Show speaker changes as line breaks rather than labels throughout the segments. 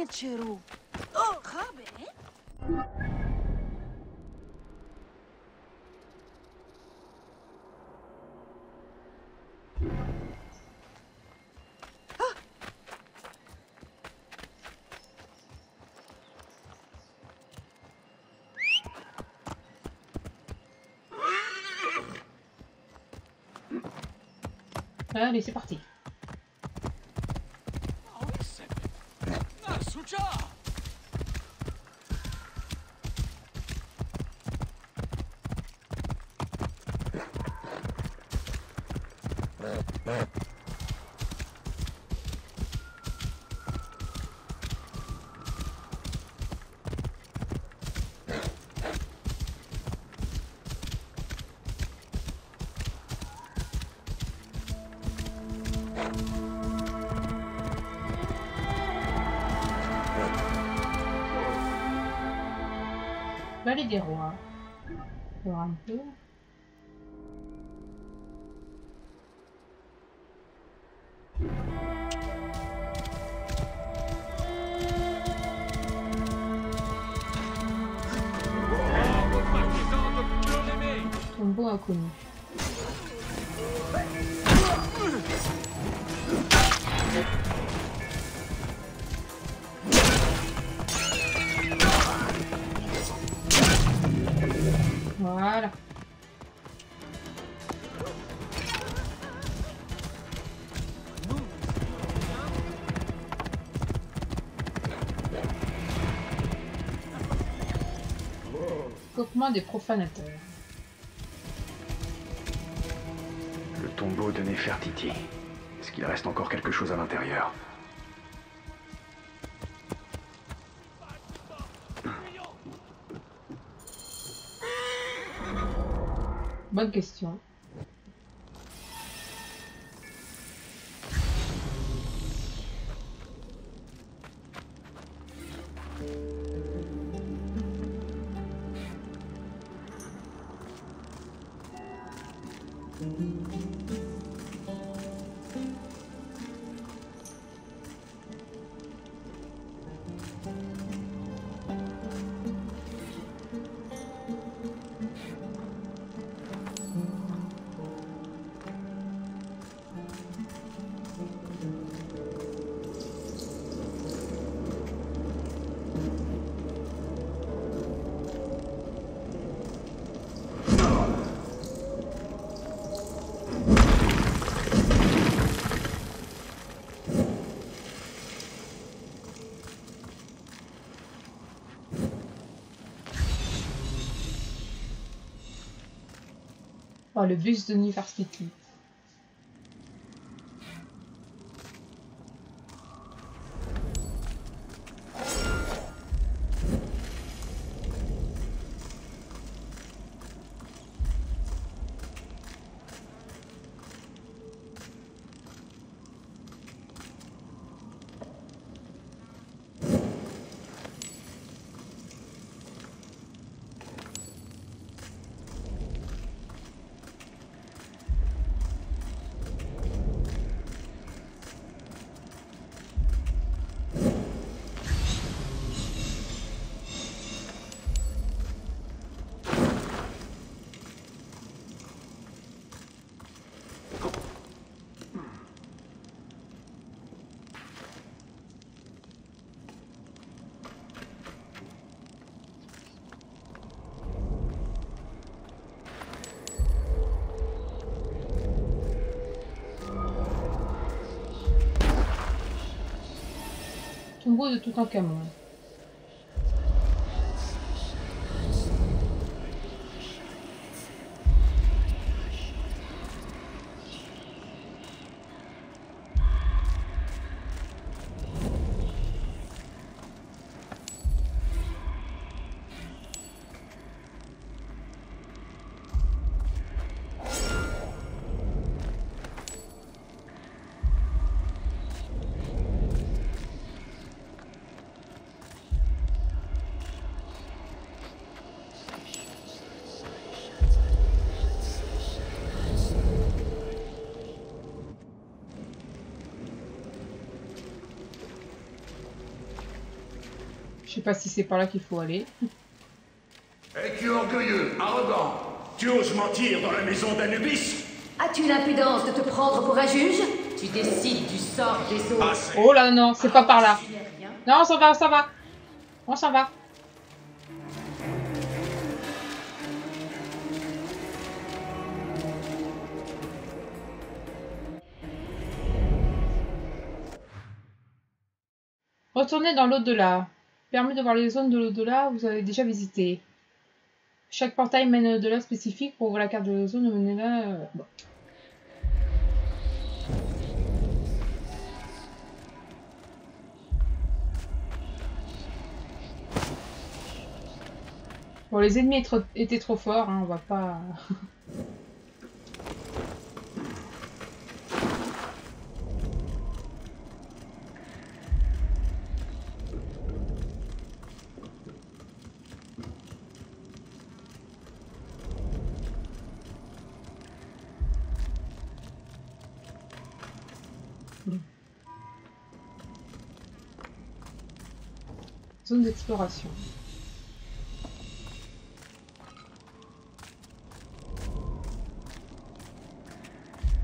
نتشيرو أوه خابئ
Allez, c'est parti. job! Question. Oh, le bus de Nefertiti. Tombeau de Toutankhamon. Sais pas si c'est par là qu'il faut aller.
Es-tu orgueilleux, arrogant? Tu oses mentir dans la maison d'Anubis?
As-tu l'impudence de te prendre pour un juge? Tu décides du sort des autres.
Assez.
Oh là non, c'est pas par là.
Rien.
Non, on s'en va, on s'en va. On s'en va. Retournez dans l'au-delà. Permet de voir les zones de l'au-delà que vous avez déjà visitées. Chaque portail mène à l'au-delà spécifique. Pour ouvrir la carte de la zone, menez là. euh, bon. Bon, les ennemis étaient trop, étaient trop forts, hein, on va pas... Zone d'exploration.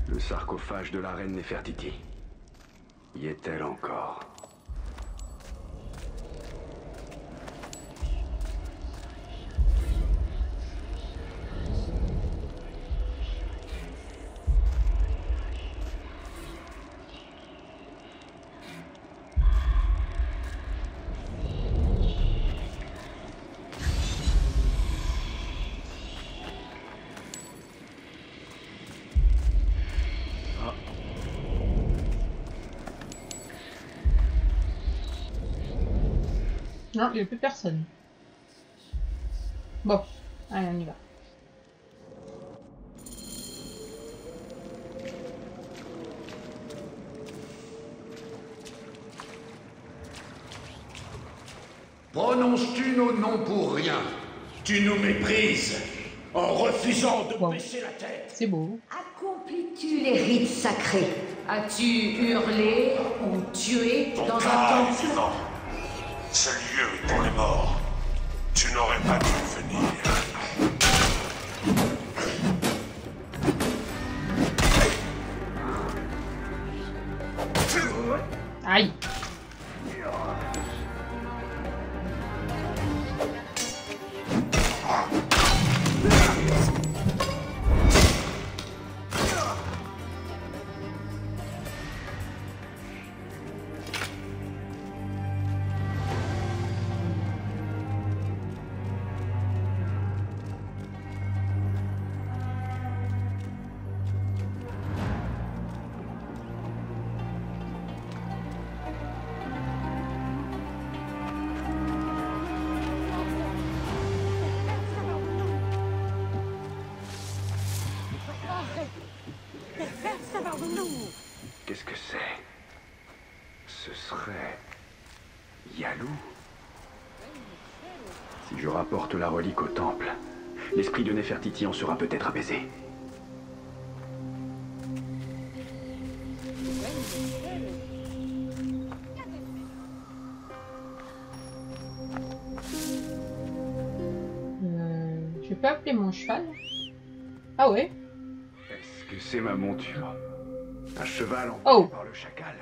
Le sarcophage de la reine Nefertiti. Y est-elle encore?
Non, il n'y a plus personne. Bon, allez, on y va.
Prononces-tu nos noms pour rien? Tu nous méprises en refusant de
Wow.
baisser la tête.
C'est beau.
Accomplis-tu les rites sacrés? As-tu hurlé ou tué
Ton
dans un
cas est pour les morts. Tu n'aurais pas dû venir.
Aïe
Nefertiti en sera peut-être apaisé.
Euh, Je peux appeler mon cheval Ah ouais
Est-ce que c'est ma monture? Un cheval emporté
Oh.
par le chacal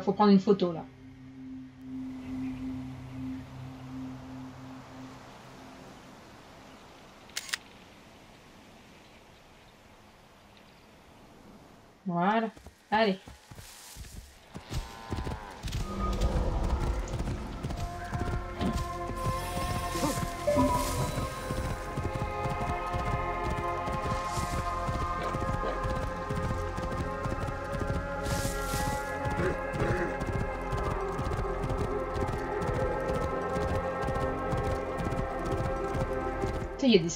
faut prendre une photo là.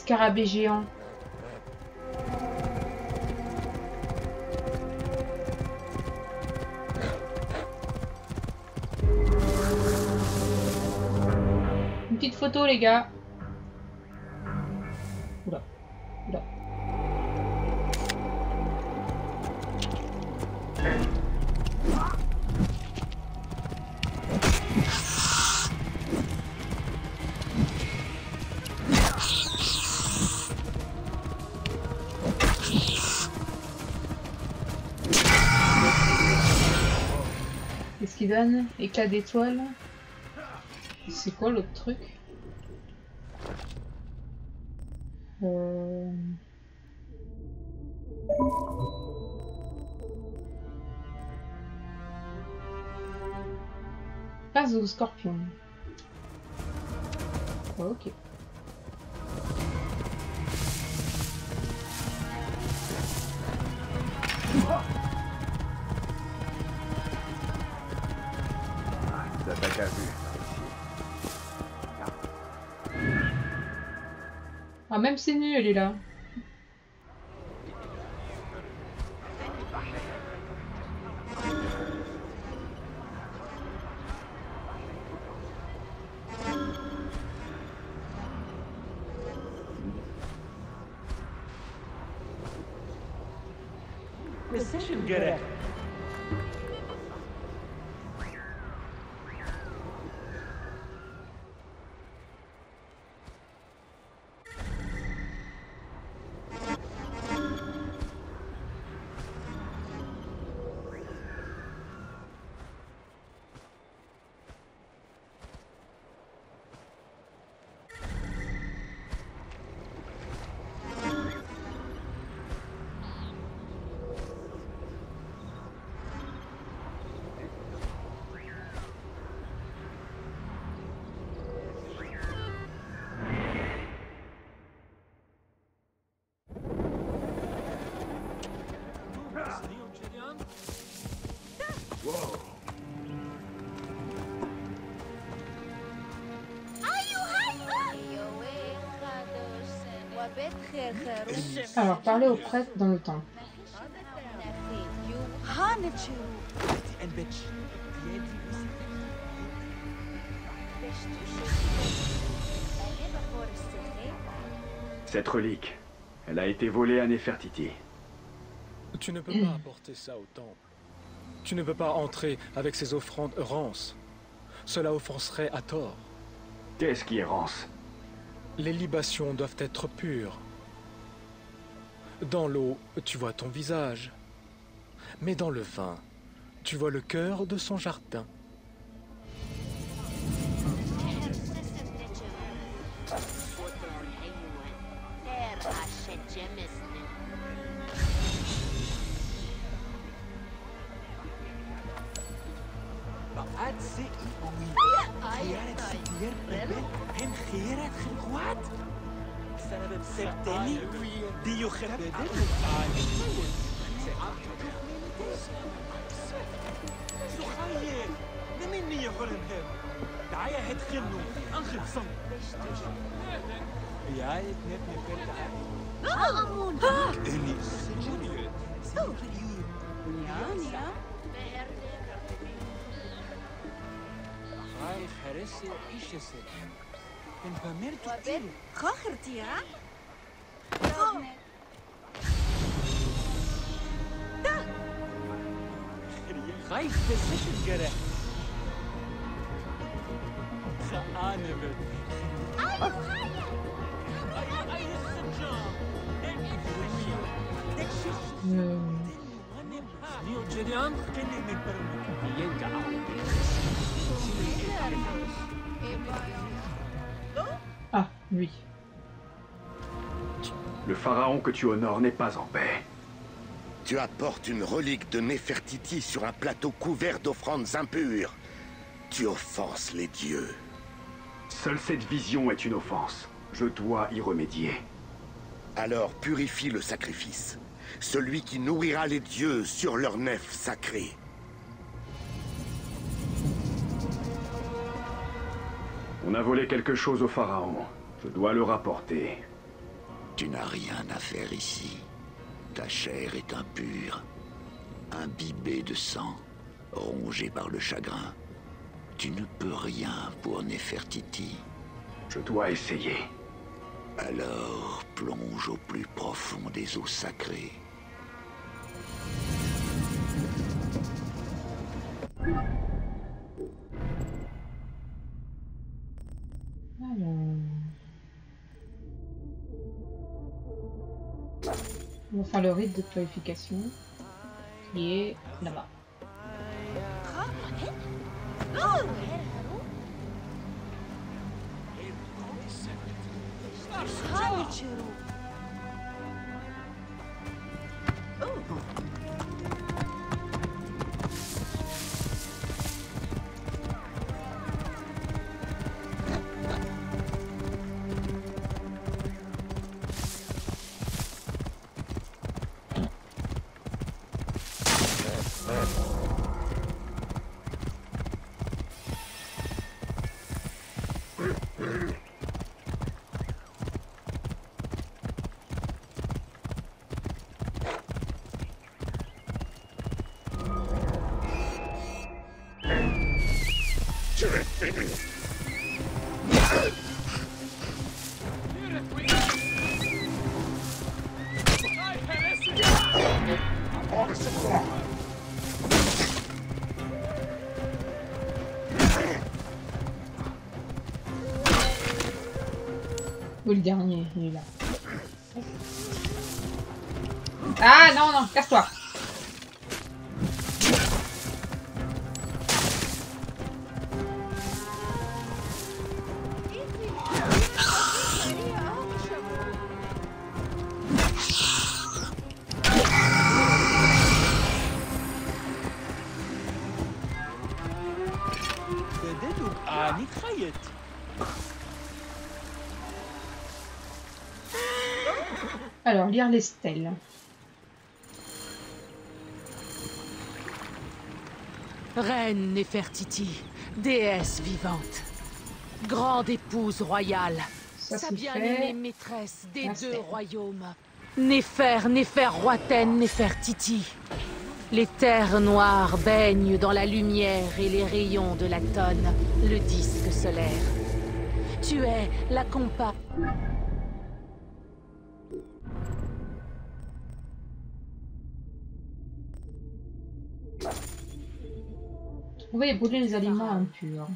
Scarabées géants. Une petite photo, les gars. Qu'est-ce qu'il donne Éclat d'étoile. C'est quoi l'autre truc euh... Passe au scorpion. Ok. Ah, même c'est nul, elle est là. Alors, parler au prêtre dans le temple.
Cette relique, elle a été volée à Nefertiti.
Tu ne peux pas apporter ça au temple. Tu ne peux pas entrer avec ces offrandes rances. Cela offenserait à tort.
Qu'est-ce qui est rance?
Les libations doivent être pures. Dans l'eau, tu vois ton visage. Mais dans le vin, tu vois le cœur de son jardin.
سبتني بيخبدك سحيل مني يا حرمهم دعايا هتخنوا انخل صم يا يتنبني بنت عالي اني سجريت سجريت نيانيا هاي خرسي إيش يصير؟ انفاميرتو
تيرو خاخرتي
ها بس الجرح خانة بل أي السجام
Euh,
نيو جريان كني من برمك ينجع
Ah, lui.
Le pharaon que tu honores n'est pas en paix.
Tu apportes une relique de Néfertiti sur un plateau couvert d'offrandes impures. Tu offenses les dieux.
Seule cette vision est une offense. Je dois y remédier.
Alors purifie le sacrifice. Celui qui nourrira les dieux sur leur nef sacrée.
On a volé quelque chose au pharaon. Je dois le rapporter.
Tu n'as rien à faire ici. Ta chair est impure, imbibée de sang, rongée par le chagrin. Tu ne peux rien pour Néfertiti.
Je dois essayer.
Alors plonge au plus profond des eaux sacrées.
Alors... On va faire le rite de purification qui est là-bas. Ou le dernier, il est là. Ah non, non, casse-toi. Lire les stèles.
Reine Néfertiti, déesse vivante, grande épouse royale,
Ça,
sa bien-aimée maîtresse des
La
deux
stèle.
royaumes. Néfer, Néfer Roiten, Néfertiti. Les terres noires baignent dans la lumière et les rayons de la tonne, le disque solaire. Tu es la compa.
Trouver et brûler les aliments impurs.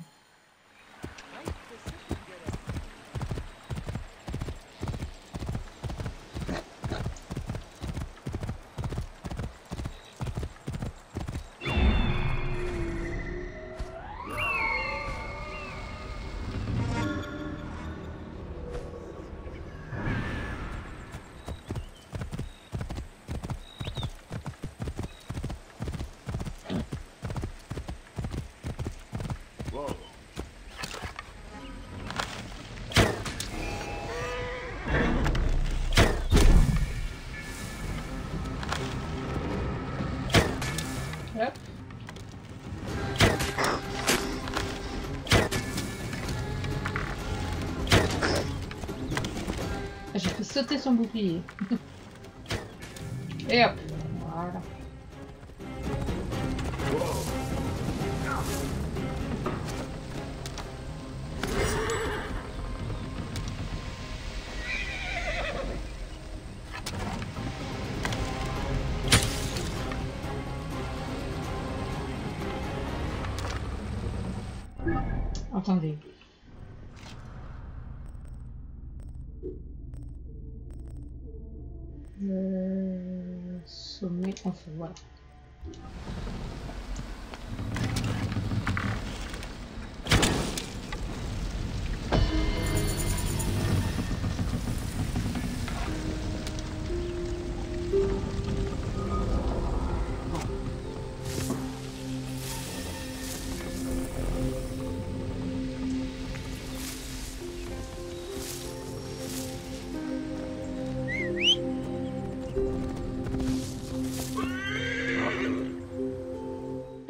J'ai fait sauter son bouclier. Et hop.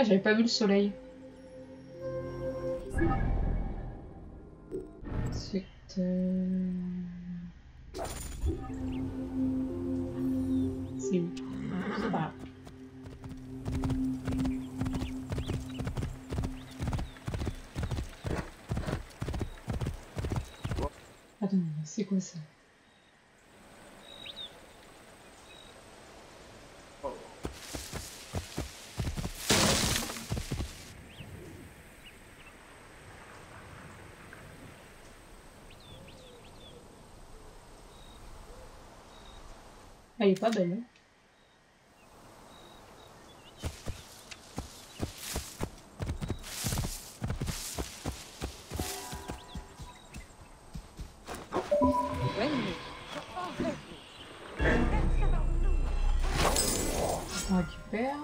J'avais pas vu le soleil. C'est... euh, C'est où C'est. Attends, c'est quoi ça? Elle est pas belle. Récupère.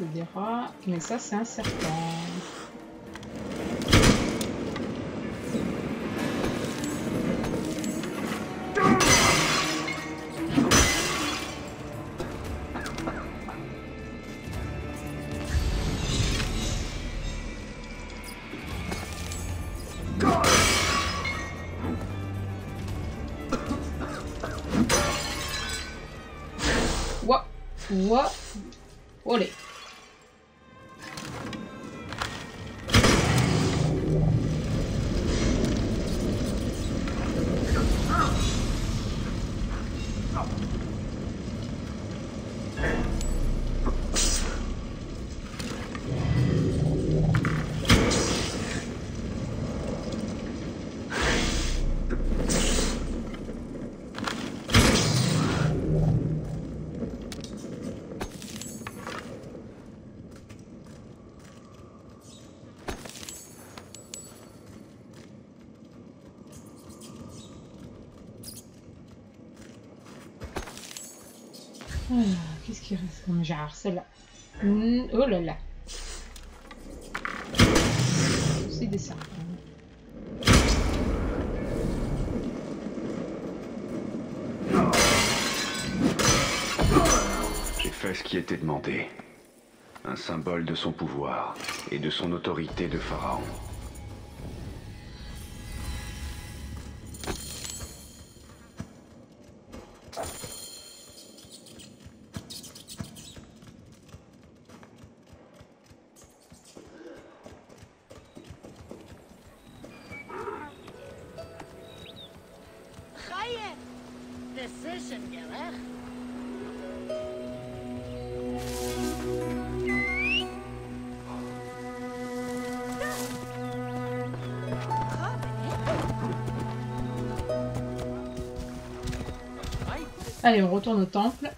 Ça décidera. Mais ça, c'est un serpent. Qu'est-ce qui reste comme genre Celle-là. Hmm, oh là là. C'est des dessins.
J'ai fait ce qui était demandé. Un symbole de son pouvoir et de son autorité de pharaon.
Allez, on retourne au temple.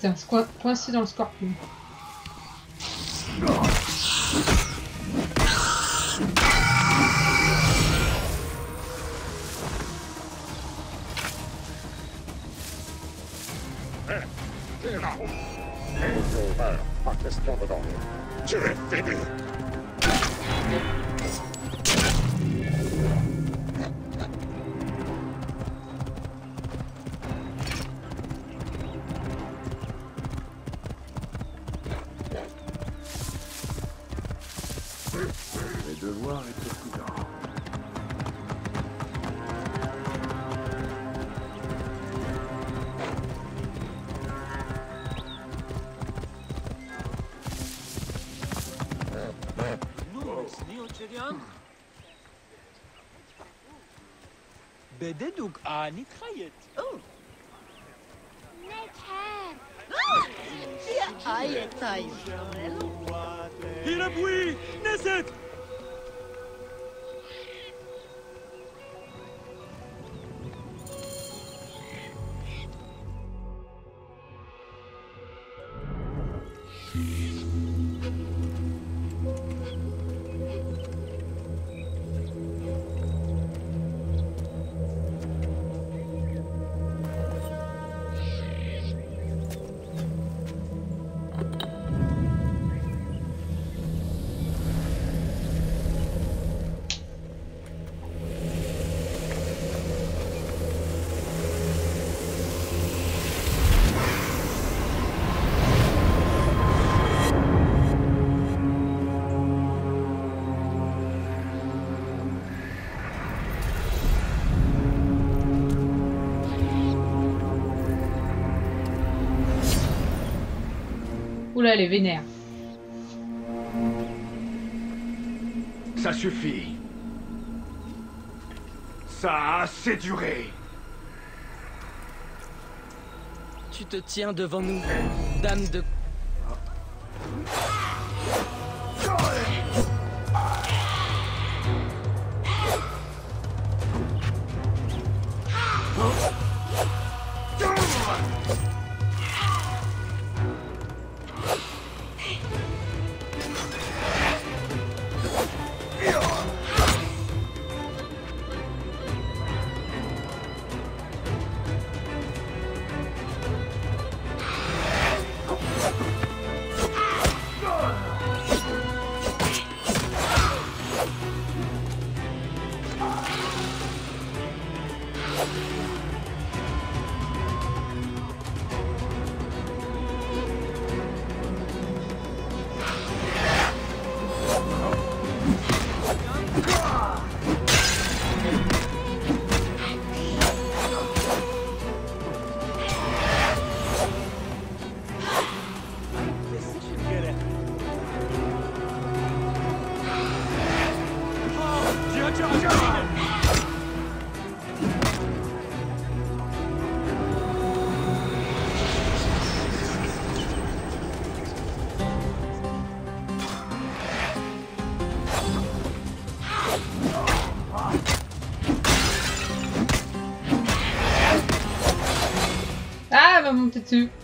Putain, coin- coincé dans le scorpion.
Je
Ah,
uh, Nikolai
Oula, elle est vénère.
Ça suffit. Ça a assez duré.
Tu te tiens devant nous, dame de...
va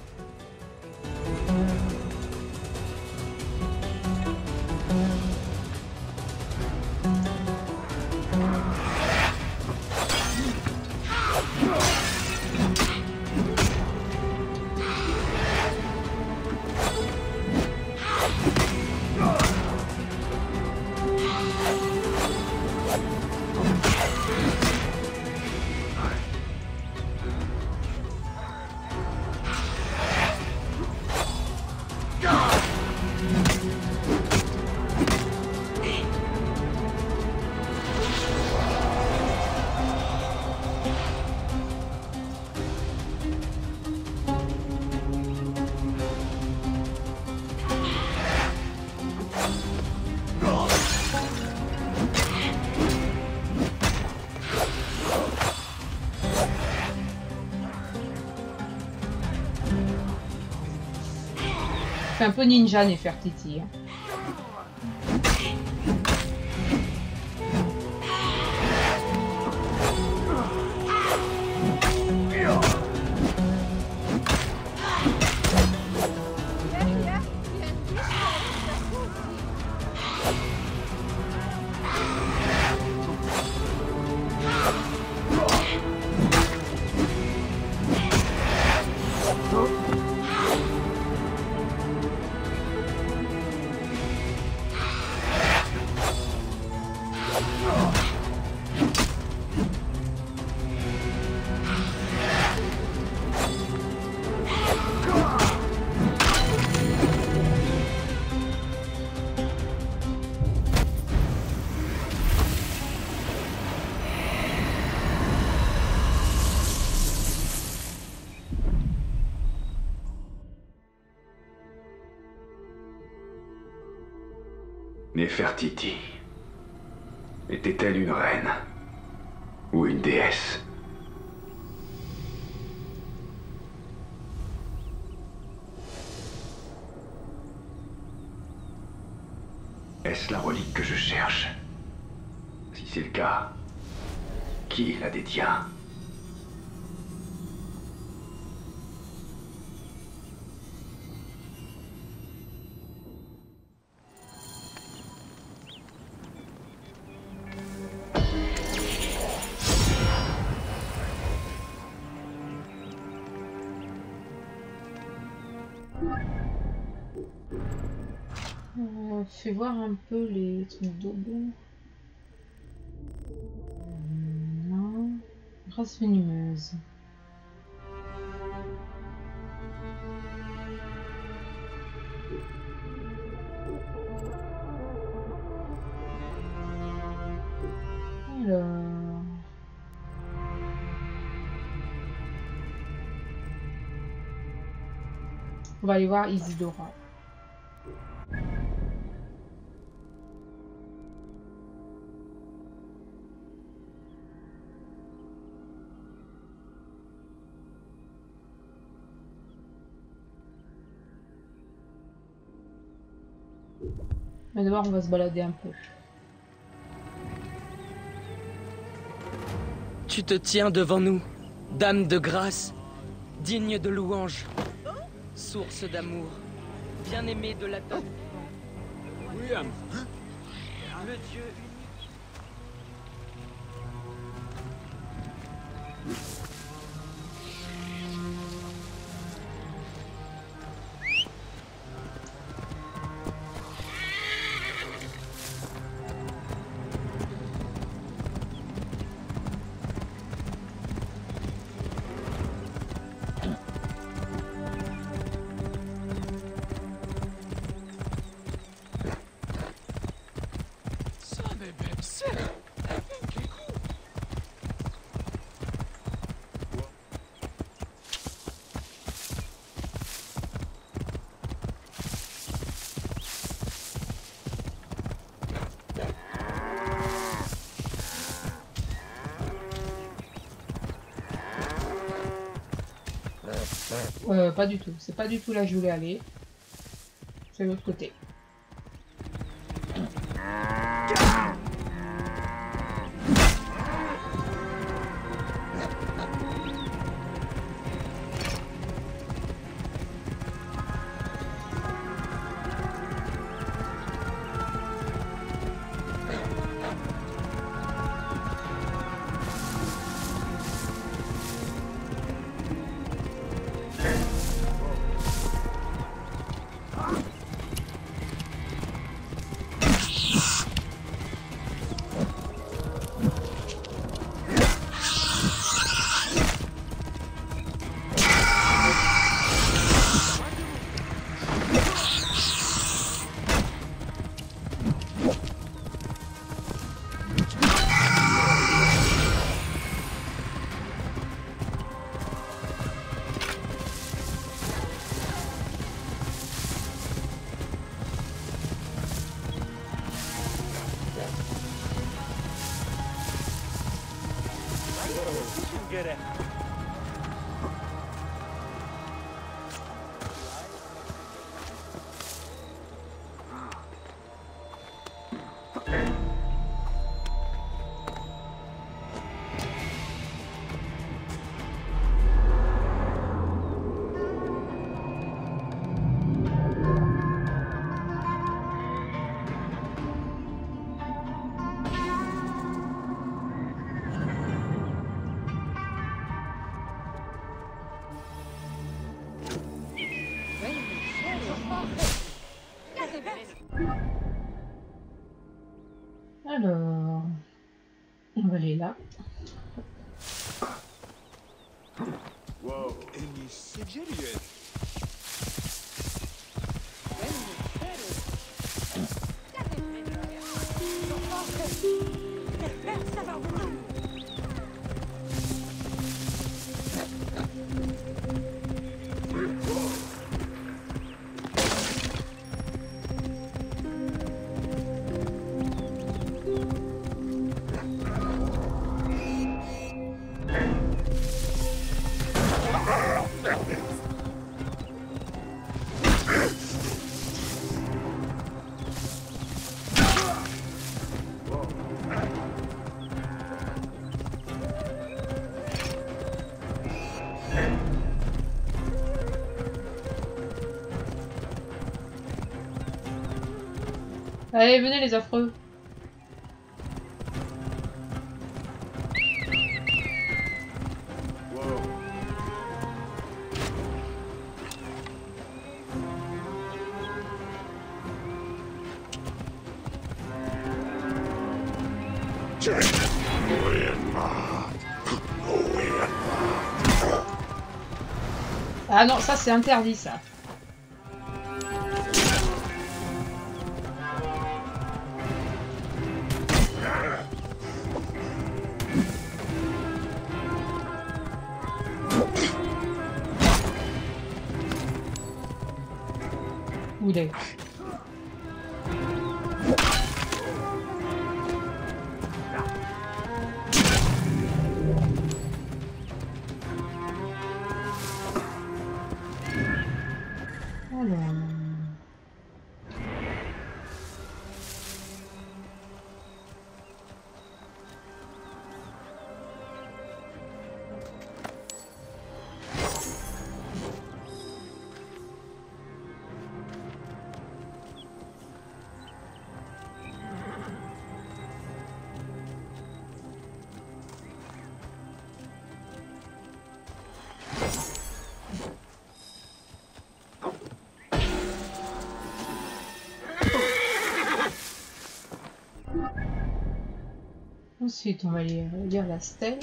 peu ninja Nefertiti. hein.
Néfertiti. Était-elle une reine Ou une déesse? Est-ce la relique que je cherche? Si c'est le cas, qui la détient?
Voir un peu les trucs doubles. Non. Race venimeuse. Alors. On va aller voir Isidora. Mais d'abord, on va se balader un peu.
Tu te tiens devant nous, dame de grâce, digne de louange, source d'amour, bien-aimée de la.
William,
Le dieu
Euh, pas du tout. C'est pas du tout là que je voulais aller. C'est l'autre côté. Voilà, est là. Wow, Thank
mmh. you.
Allez, venez les affreux. Ah non, ça c'est interdit ça. Ensuite, on va aller euh, lire la stèle.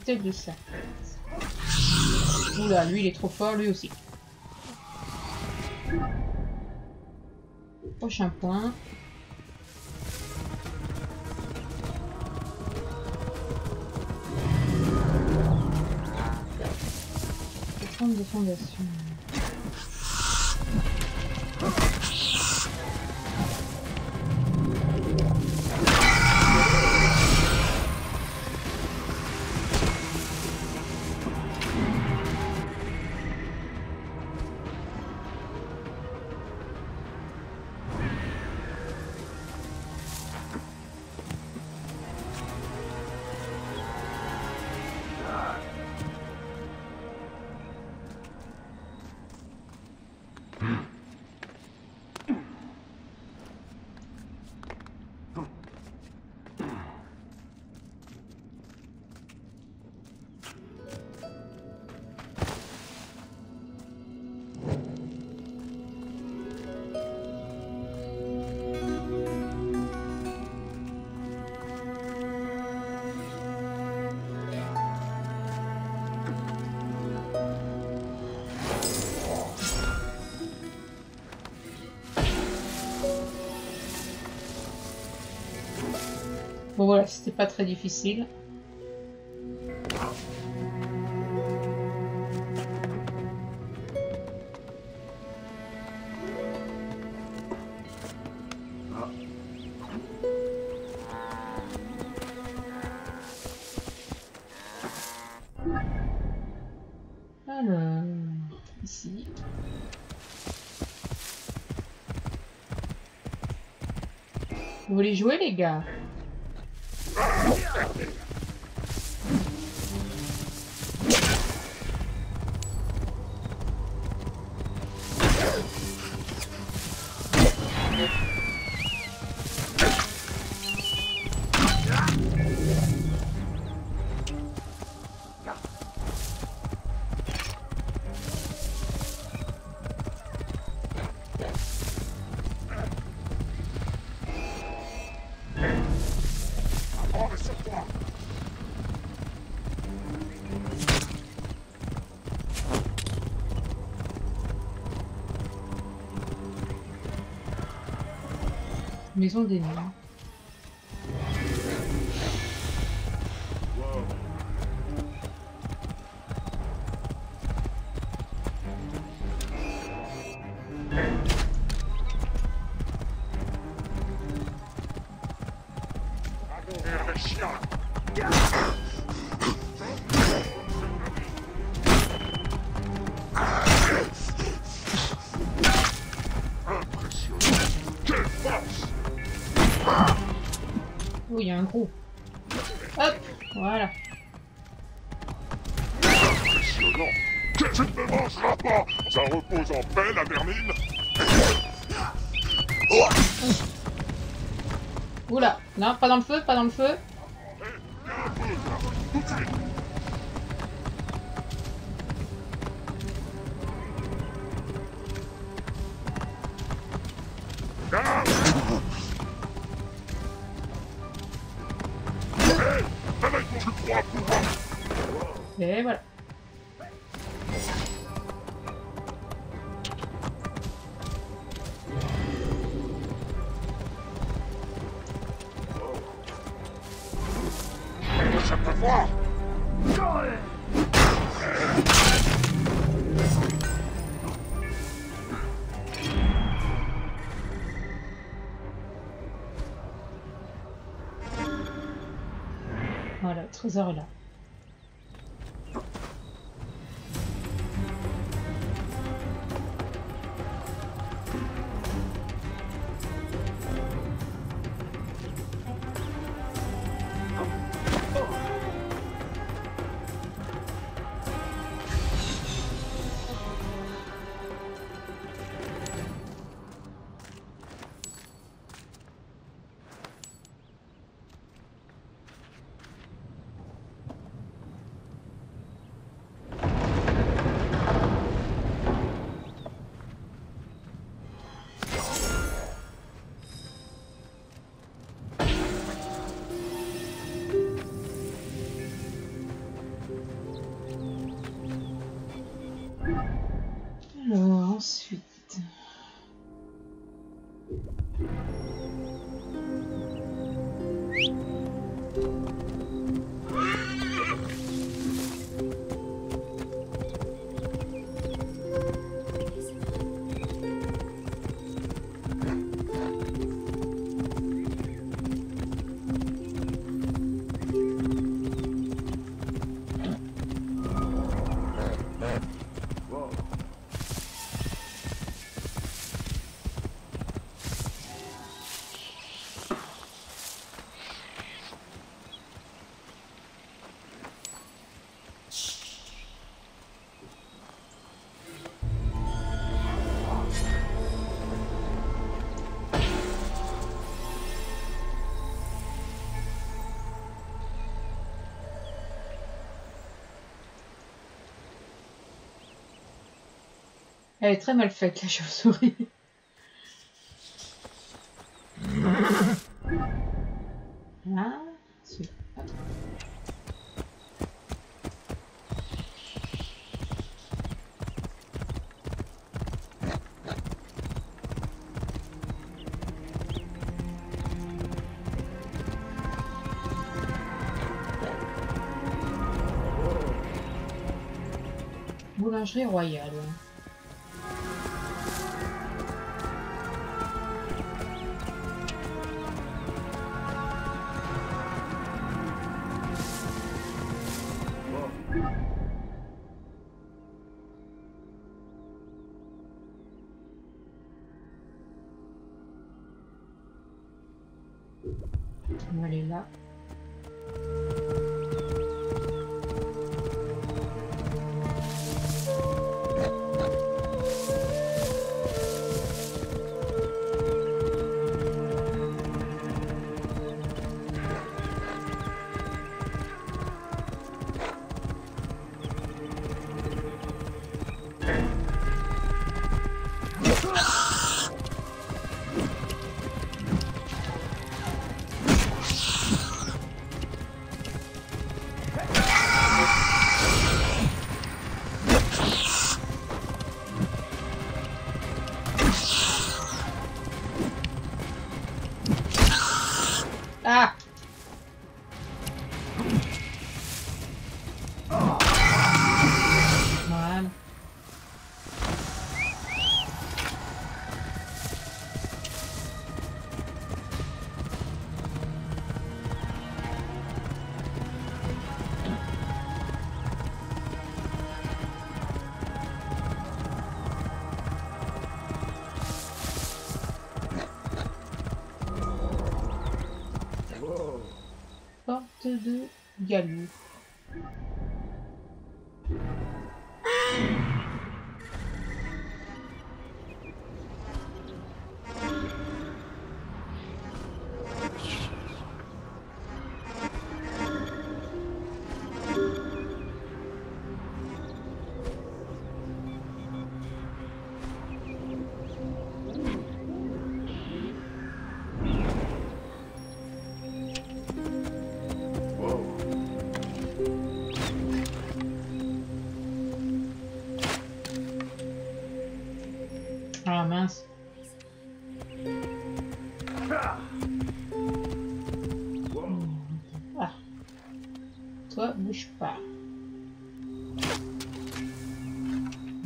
Hôtel de ça. Oula, lui il est trop fort, lui aussi. Prochain point. De fondation. Bon voilà, c'était pas très difficile. Alors, ici. Vous voulez jouer les gars? Maison des nains. Il y a un gros. Hop, voilà.
Impressionnant. Que tu ne me mangeras pas Ça repose en paix, la vermine
Oula, non, pas dans le feu, pas dans le feu. Voilà, trésor là. Elle est très mal faite, la chauve-souris. Boulangerie royale.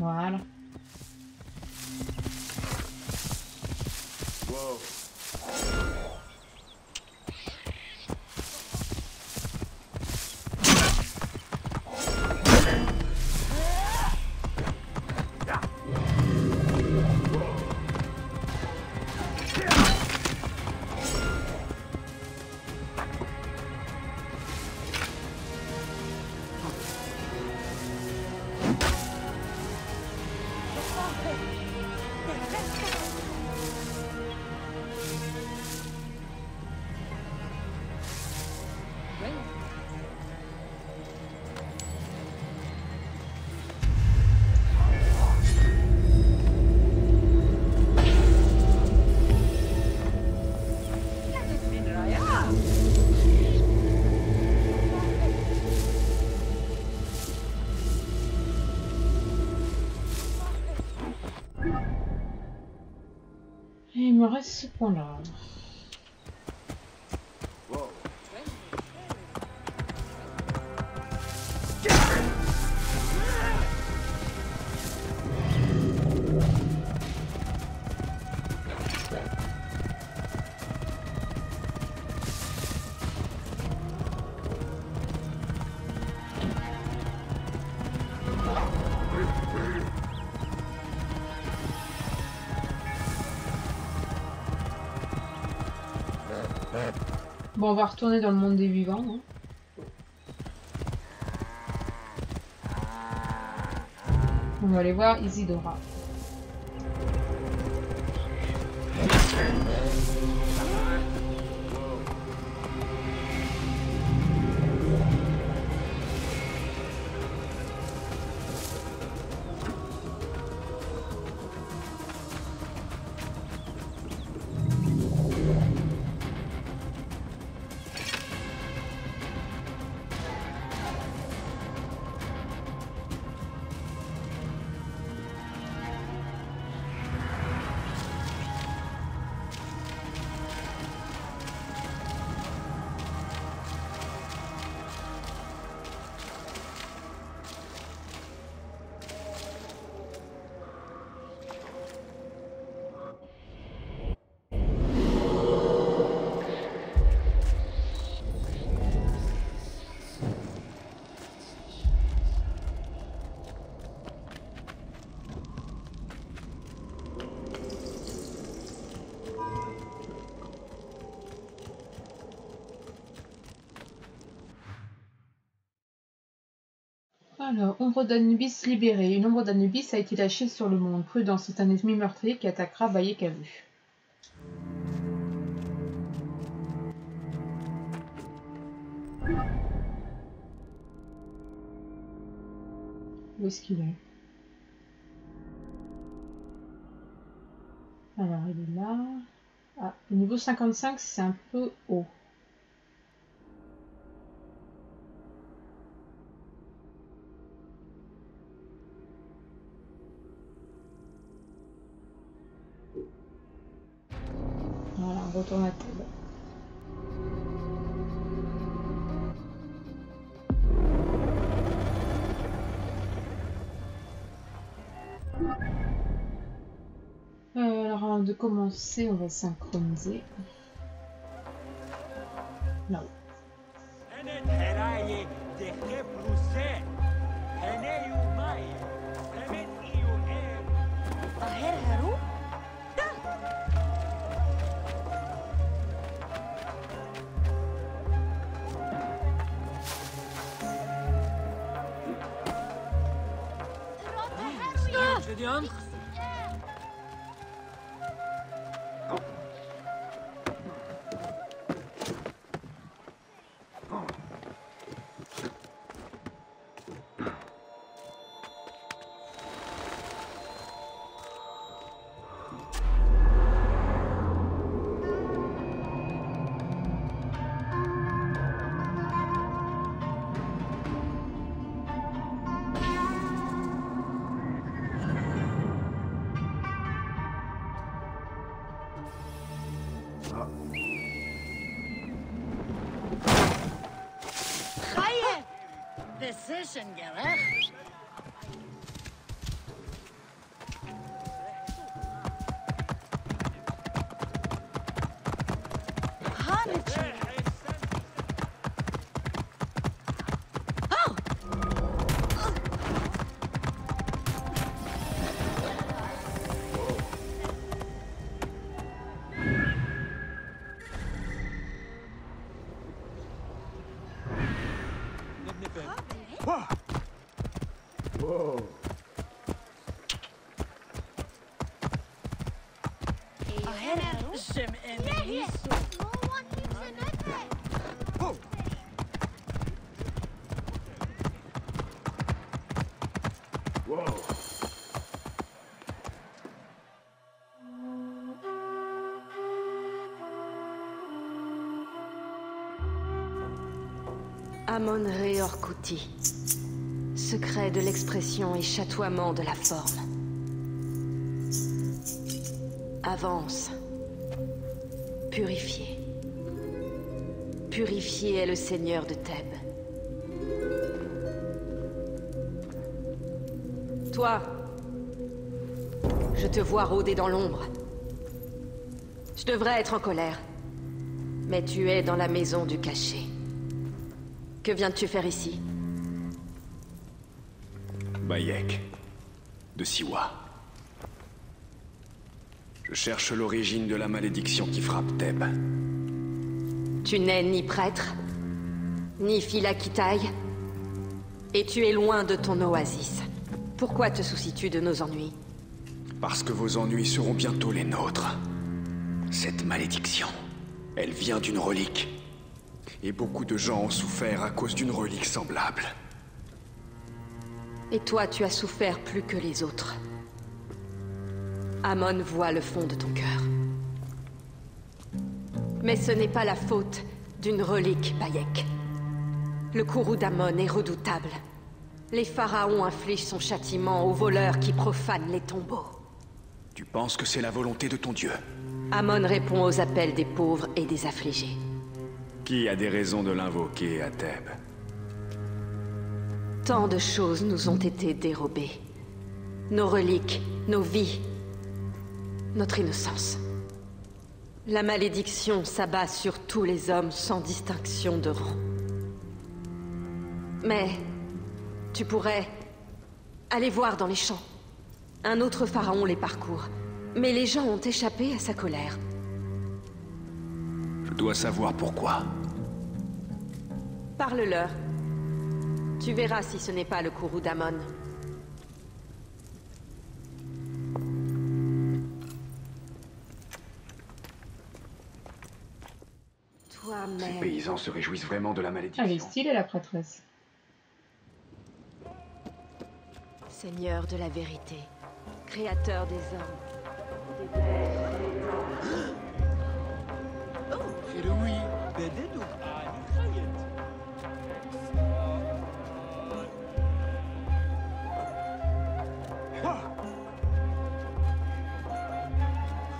Voilà. Et me Bon, on va retourner dans le monde des vivants. On va aller voir Isidora. Ombre d'Anubis libérée. Une ombre d'Anubis a été lâchée sur le monde. Prudence, c'est un ennemi meurtrier qui attaquera Bayek à vue. Où est-ce qu'il est? Alors, il est là. Ah, le niveau 55, c'est un peu haut. Euh, alors avant de commencer, on va synchroniser. Là.
ediyorsun?
Amon Reorkuti. Secret de l'expression et chatoiement de la forme. Avance. Purifié. Purifié est le seigneur de Thèbes. Toi, je te vois rôder dans l'ombre. Je devrais être en colère. Mais tu es dans la maison du cachet. Que viens-tu faire ici
Bayek, de Siwa. Je cherche l'origine de la malédiction qui frappe Thèbes.
Tu n'es ni prêtre, ni Philakitaï, et tu es loin de ton oasis. Pourquoi te soucies-tu de nos ennuis
Parce que vos ennuis seront bientôt les nôtres. Cette malédiction, elle vient d'une relique. Et beaucoup de gens ont souffert à cause d'une relique semblable.
Et toi, tu as souffert plus que les autres. Amon voit le fond de ton cœur. Mais ce n'est pas la faute d'une relique, Bayek. Le courroux d'Amon est redoutable. Les pharaons infligent son châtiment aux voleurs qui profanent les tombeaux.
Tu penses que c'est la volonté de ton dieu?
Amon répond aux appels des pauvres et des affligés.
Qui a des raisons de l'invoquer à Thèbes
Tant de choses nous ont été dérobées. Nos reliques, nos vies, notre innocence. La malédiction s'abat sur tous les hommes sans distinction de rang. Mais tu pourrais aller voir dans les champs. Un autre pharaon les parcourt. Mais les gens ont échappé à sa colère.
Dois savoir pourquoi.
Parle-leur.
Tu verras si ce n'est pas le courroux d'Amon.
Ces
Toi-même.
paysans se réjouissent vraiment de la
Elle est
malédiction.
stylée la prêtresse.
Seigneur de la vérité, créateur des hommes.
Керуй бедедук, а дихает.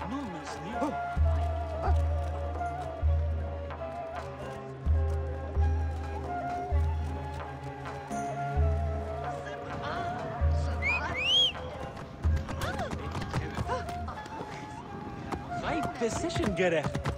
Ну,
мысли. High position
gerekti.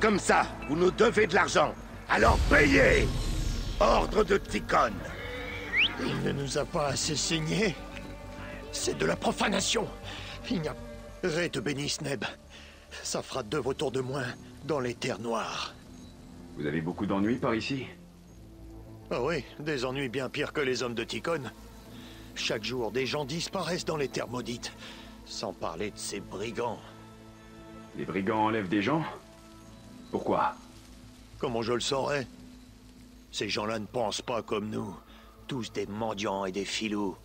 Comme ça, vous nous devez de l'argent. Alors payez Ordre de Ticon.
Il ne nous a pas assez saigné. C'est de la profanation. Il n'y a... Ré te bénisse, Neb. Ça fera deux vautours de moins dans les terres noires.
Vous avez beaucoup d'ennuis par ici?
Ah oui, des ennuis bien pires que les hommes de Ticon. Chaque jour, des gens disparaissent dans les terres maudites. Sans parler de ces brigands.
Les brigands enlèvent des gens? Pourquoi?
Comment je le saurais? Ces gens-là ne pensent pas comme nous. Tous des mendiants et des filous.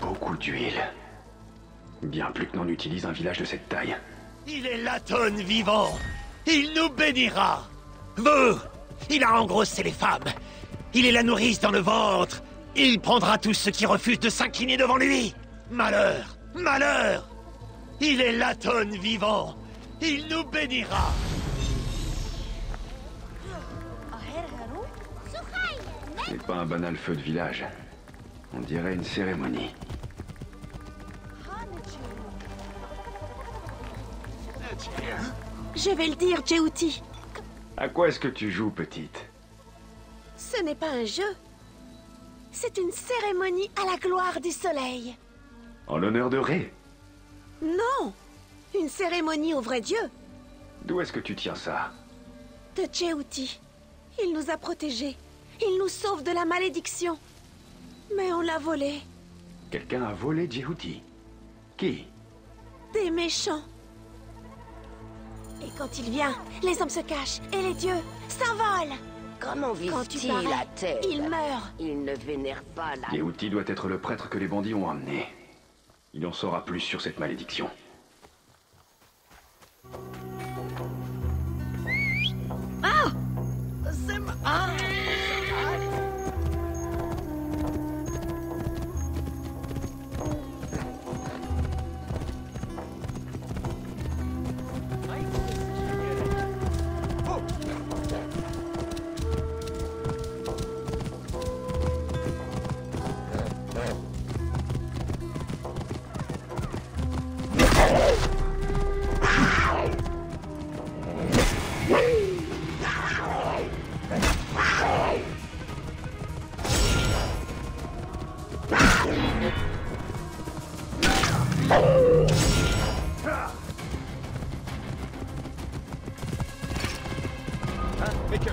Beaucoup d'huile. Bien plus que n'en utilise un village de cette taille.
Il est l'Aton vivant Il nous bénira vous, il a engrossé les femmes. Il est la nourrice dans le ventre. Il prendra tous ceux qui refusent de s'incliner devant lui. Malheur, malheur. Il est l'Aton vivant. Il nous bénira.
Ce n'est pas un banal feu de village. On dirait une cérémonie.
Je vais le dire, Djeuti.
À quoi est-ce que tu joues, petite
Ce n'est pas un jeu. C'est une cérémonie à la gloire du soleil.
En l'honneur de Ré
Non Une cérémonie au vrai Dieu,
D'où est-ce que tu tiens ça
de Djeuti. Il nous a protégés. Il nous sauve de la malédiction. Mais on l'a volé.
Quelqu'un a volé Djehouti. Qui
Des méchants. Et quand il vient, les hommes se cachent et les dieux s'envolent.
Comment
Quand tu
vise-t-il
parais,
la terre
il meurt.
Il ne vénère pas la...
Djehouti doit être le prêtre que les bandits ont amené. Il en saura plus sur cette malédiction.
Ah C'est ma... Ah
Mais que...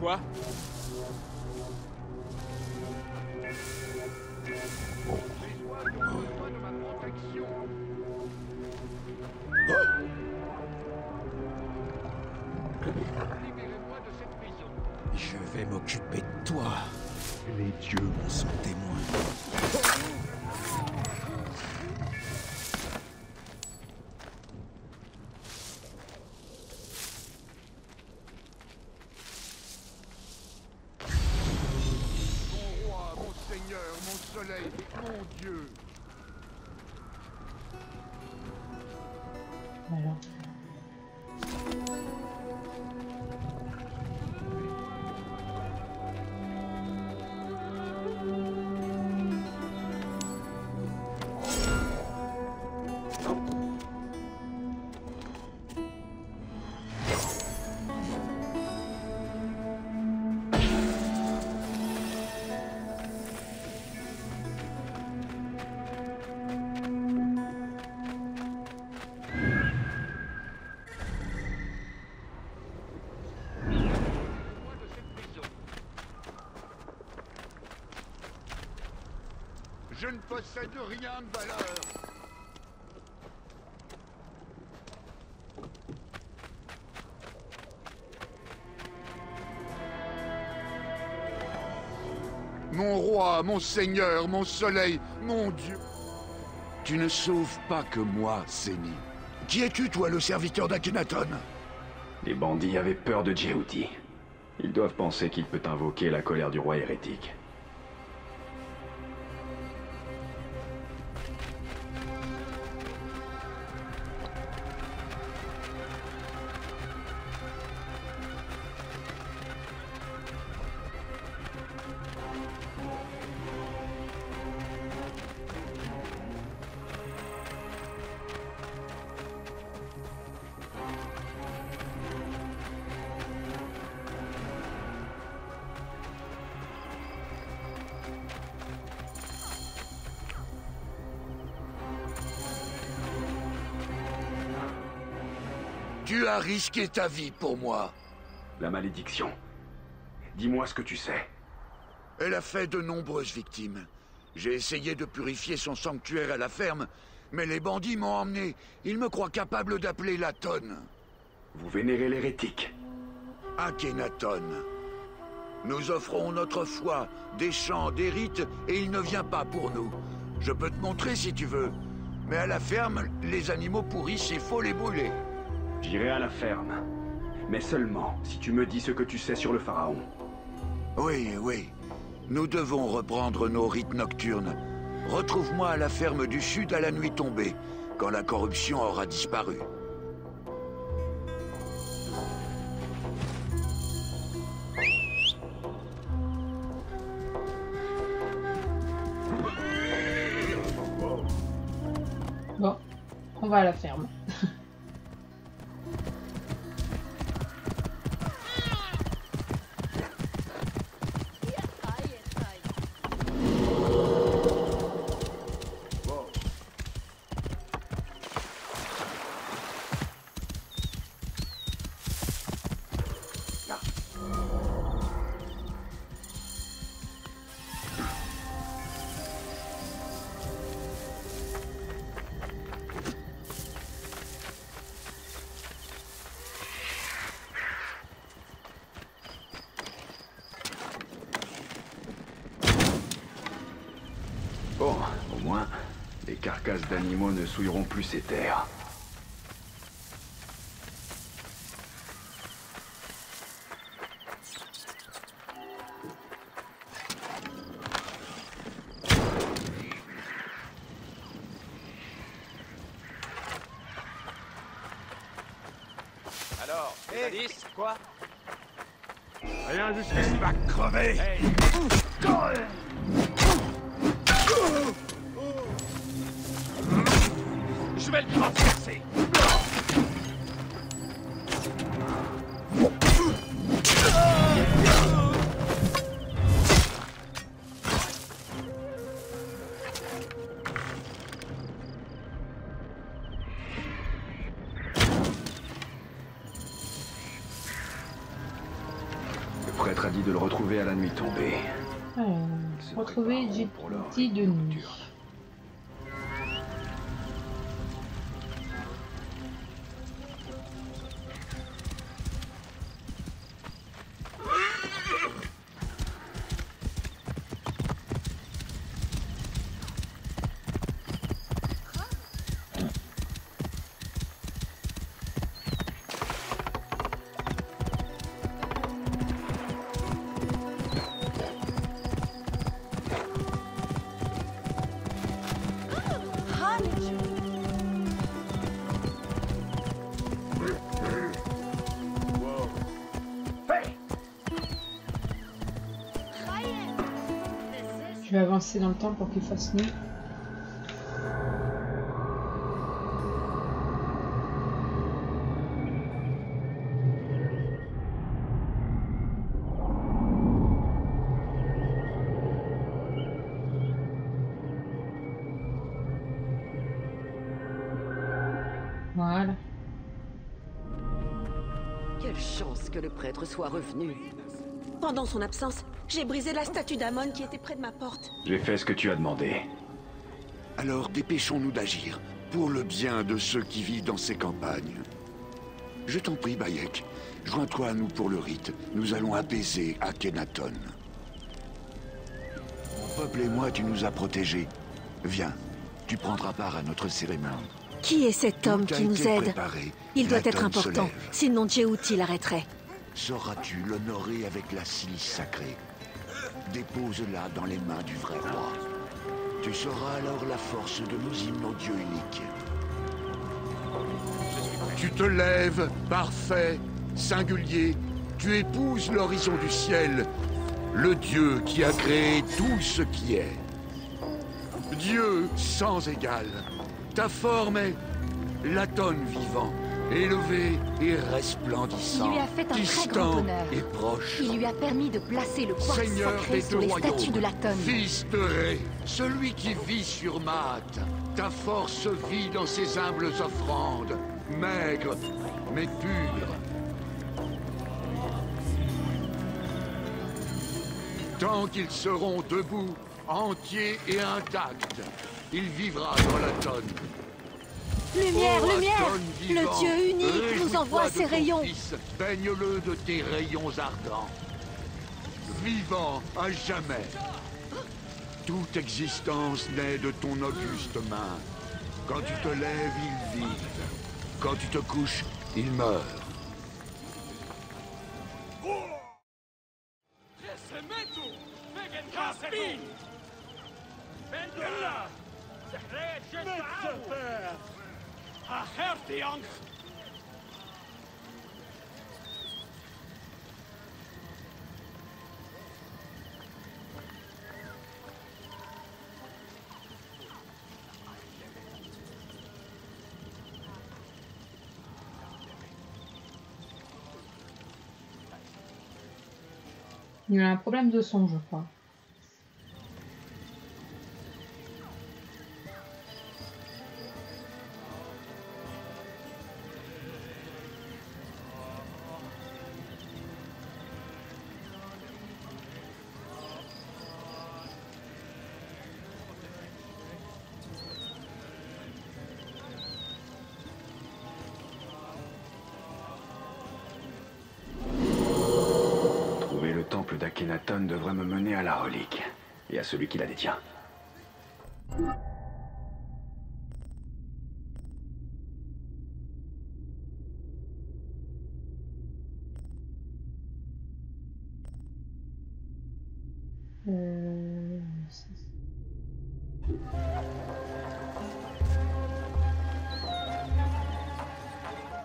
Quoi
Je vais m'occuper de toi. Les dieux m'en sont témoins.
Possède rien de valeur Mon roi, mon seigneur, mon soleil, mon dieu
Tu ne sauves pas que moi, Sémi.
Qui es-tu, toi, le serviteur d'Akhenaton?
Les bandits avaient peur de Djehouti. Ils doivent penser qu'il peut invoquer la colère du roi hérétique.
Risqué ta vie pour moi.
La malédiction. Dis-moi ce que tu sais.
Elle a fait de nombreuses victimes.
J'ai essayé de purifier son sanctuaire à la ferme, mais les bandits m'ont emmené. Ils me croient capable d'appeler la tonne.
Vous vénérez l'hérétique
Akhenaton. Nous offrons notre foi, des chants, des rites, et il ne vient pas pour nous. Je peux te montrer si tu veux. Mais à la ferme, les animaux pourrissent, il faut les brûler.
J'irai à la ferme. Mais seulement si tu me dis ce que tu sais sur le pharaon.
Oui, oui. Nous devons reprendre nos rites nocturnes. Retrouve-moi à la ferme du sud à la nuit tombée, quand la corruption aura disparu.
Bon, on va à la ferme.
souilleront plus ces terres.
Alors, les indices, quoi?
Rien jusqu'ici va crever Je vais le transpercer
Le prêtre a dit de le retrouver à la nuit tombée.
Alors, retrouver JT de avancer dans le temps pour qu'il fasse nuit. Voilà.
Quelle chance que le prêtre soit revenu.
Pendant son absence, j'ai brisé la statue d'Amon qui était près de ma porte.
J'ai fait ce que tu as demandé.
Alors dépêchons-nous d'agir, pour le bien de ceux qui vivent dans ces campagnes. Je t'en prie, Bayek, joins-toi à nous pour le rite. Nous allons apaiser Akhenaton. Mon peuple et moi, tu nous as protégés. Viens, tu prendras part à notre cérémonie.
Qui est cet homme
Tout
qui nous aide
préparé.
Il doit être important, sinon Djeuti l'arrêterait.
Sauras-tu l'honorer avec la silice sacrée? Dépose-la dans les mains du vrai roi. Tu sauras alors la force de nos hymnes au Dieu unique. Tu te lèves, parfait, singulier. Tu épouses l'horizon du ciel, le Dieu qui a créé tout ce qui est. Dieu sans égal. Ta forme est l'atone vivant, élevé et resplendissant,
Il lui a fait un très
distant
grand honneur.
et proche.
Il lui a permis de placer le quartz
Seigneur
sacré
des
sur
deux
les
royaumes,
statues de la tonne.
Fils de Ré, celui qui vit sur Maat, ta force vit dans ses humbles offrandes, maigres mais pures. Tant qu'ils seront debout, entier et intact. Il vivra dans la tonne.
Lumière, lumière. Le Dieu unique nous envoie ses rayons.
Baigne-le de tes rayons ardents. Vivant à jamais. Toute existence naît de ton auguste main. Quand tu te lèves, ils vivent. Quand tu te couches,
ils meurent.
Il y a un problème de son, je crois.
À la relique. Et à celui qui la détient.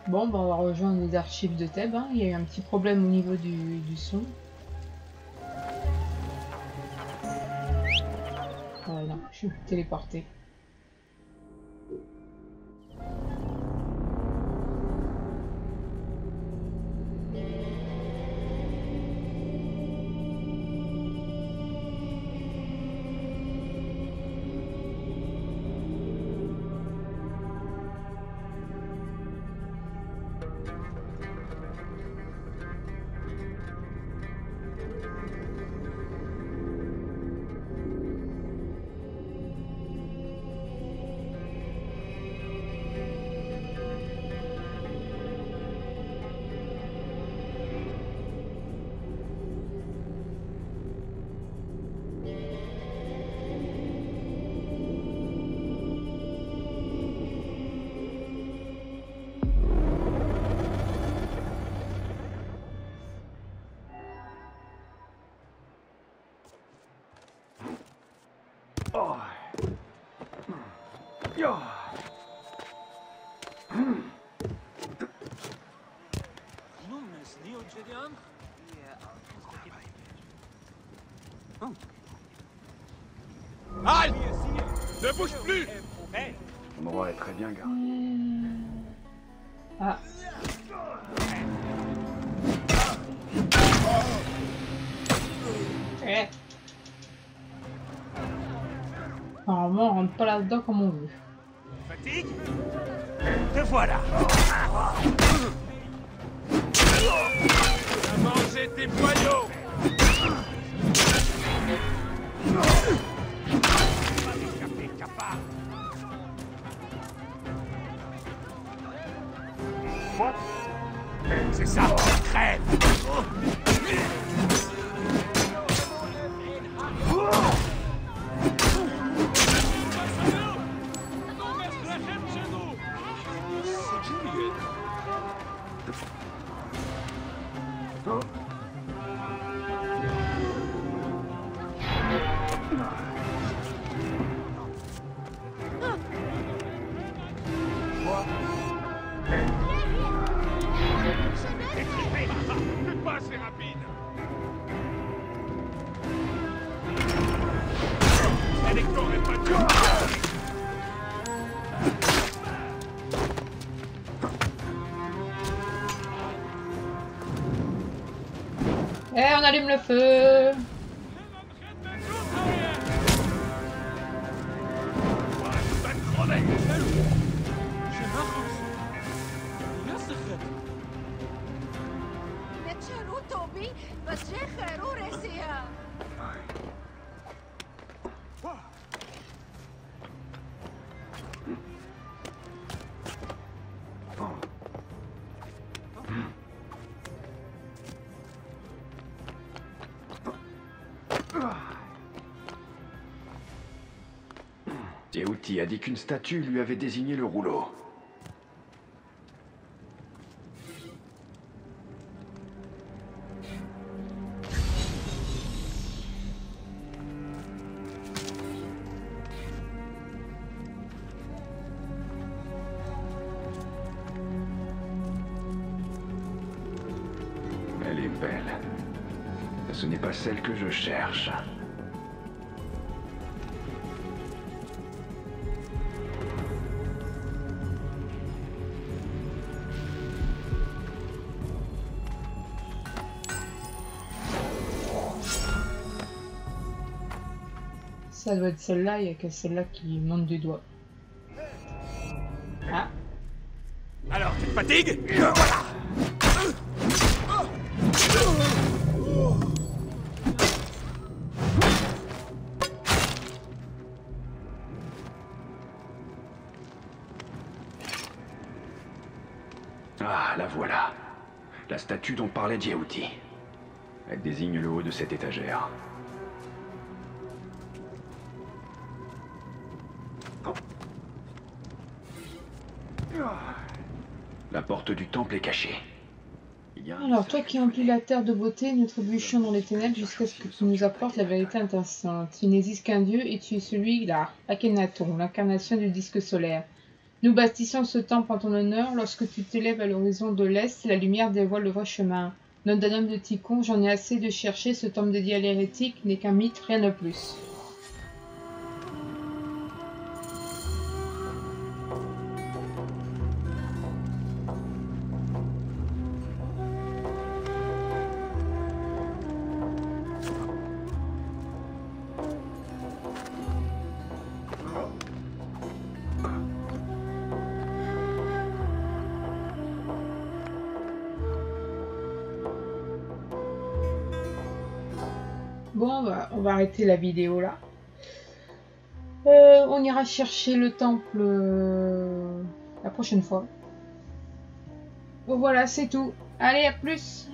Bon, bah, on va rejoindre les archives de Thèbes. hein. Il y a eu un petit problème au niveau du son. Suis téléporté.
Ne bouge plus
L'endroit est très bien gardé.
Ah. Eh. Normalement, on rentre pas là-dedans comme on veut.
Fatigue Te voilà T'as mangé tes boyaux
Yehuti a dit qu'une statue lui avait désigné le rouleau. Elle est belle. Ce n'est pas celle que je cherche.
Ça doit être celle-là, il n'y a que celle-là qui monte du doigt. Ah,
Alors, tu te fatigues
Ah, la voilà. La statue dont parlait Djehouti. Elle désigne le haut de cette étagère.
Toi qui emplis la terre de beauté, nous trébuchons dans les ténèbres jusqu'à ce que tu nous apportes la vérité intéressante. Il n'existe qu'un Dieu et tu es celui-là, Akhenaton, l'incarnation du disque solaire. Nous bâtissons ce temple en ton honneur. Lorsque tu t'élèves à l'horizon de l'Est, la lumière dévoile le vrai chemin. Notre homme de Ticon, j'en ai assez de chercher. Ce temple dédié à l'hérétique n'est qu'un mythe, rien de plus. On va, arrêter la vidéo là. Euh, on ira chercher le temple euh, la prochaine fois. Voilà, c'est tout. Allez, à plus